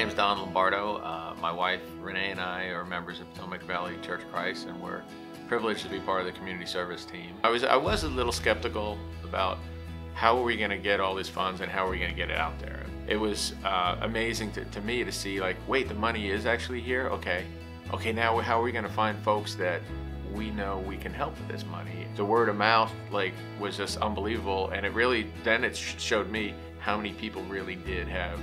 My name is Don Lombardo. Uh, my wife Renee and I are members of Potomac Valley Church Christ, and we're privileged to be part of the community service team. I was I was a little skeptical about how are we going to get all these funds and how are we going to get it out there. It was uh, amazing to, to me to see like, wait, the money is actually here. Okay, okay, now how are we going to find folks that we know we can help with this money? The word of mouth like was just unbelievable, and it really then it showed me how many people really did have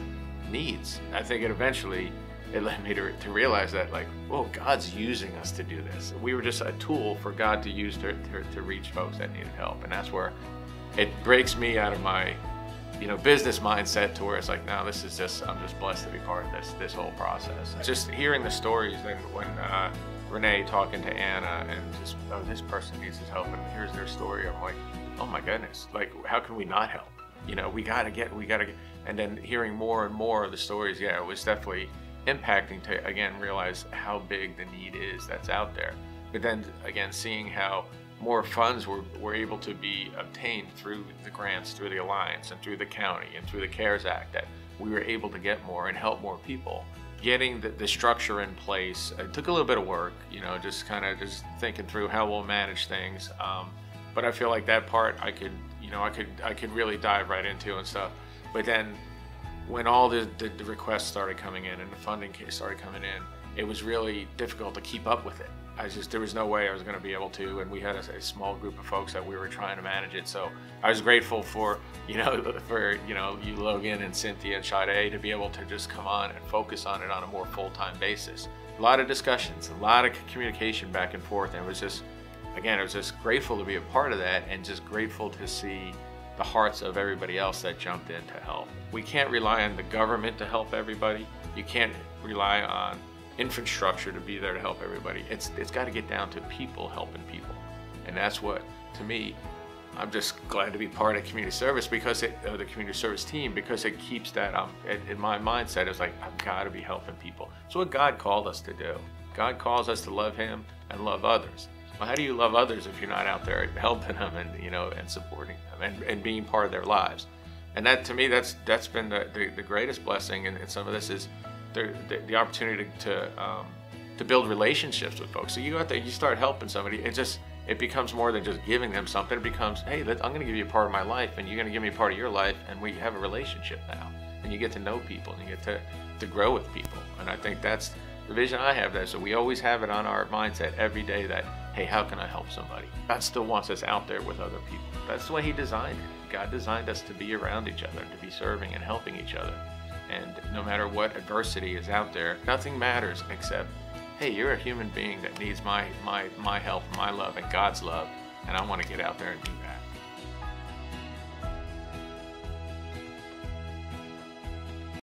needs. I think it eventually it led me to, to realize that like, oh, God's using us to do this. We were just a tool for God to use to, to, to reach folks that needed help. And that's where it breaks me out of my, you know, business mindset to where it's like, no, this is just, I'm just blessed to be part of this, this whole process. Just hearing the stories and when uh, Renee talking to Anna and just, oh, this person needs his help and here's their story. I'm like, oh my goodness, like, how can we not help? You know, we gotta get, we gotta get, and then hearing more and more of the stories, yeah, it was definitely impacting to again realize how big the need is that's out there. But then again, seeing how more funds were, were able to be obtained through the grants, through the Alliance, and through the county, and through the CARES Act, that we were able to get more and help more people. Getting the, the structure in place, it took a little bit of work, you know, just kind of just thinking through how we'll manage things. Um, but I feel like that part I could, you know, I could I could really dive right into and stuff. But then when all the, the, the, requests started coming in and the funding case started coming in, it was really difficult to keep up with it. I just there was no way I was going to be able to, and we had a, a, small group of folks that we were trying to manage it. So I was grateful for you know for you know you Logan and Cynthia and Sade to be able to just come on and focus on it on a more full time basis. A lot of discussions, a lot of communication back and forth, and it was just again, I was just grateful to be a part of that, and just grateful to see the hearts of everybody else that jumped in to help. We can't rely on the government to help everybody. You can't rely on infrastructure to be there to help everybody. It's, it's got to get down to people helping people. And that's what, to me, I'm just glad to be part of community service because it, the community service team, because it keeps that um, in my mindset. It's like, I've got to be helping people. It's what God called us to do. God calls us to love Him and love others. Well, how do you love others if you're not out there helping them and you know and supporting them and, and being part of their lives? And that to me, that's that's been the, the, the greatest blessing. And, and, some of this is the, the, the opportunity to to, um, to build relationships with folks. So you go out there, you start helping somebody. It just it becomes more than just giving them something. It becomes, hey, I'm going to give you a part of my life, and you're going to give me a part of your life, and we have a relationship now. And you get to know people, and you get to to grow with people. And I think that's the vision I have there. So we always have it on our mindset every day that hey, how can I help somebody? God still wants us out there with other people. That's the way He designed it. God designed us to be around each other, to be serving and helping each other. And no matter what adversity is out there, nothing matters except, hey, you're a human being that needs my, my, my help, my love, and God's love, and I want to get out there and do that.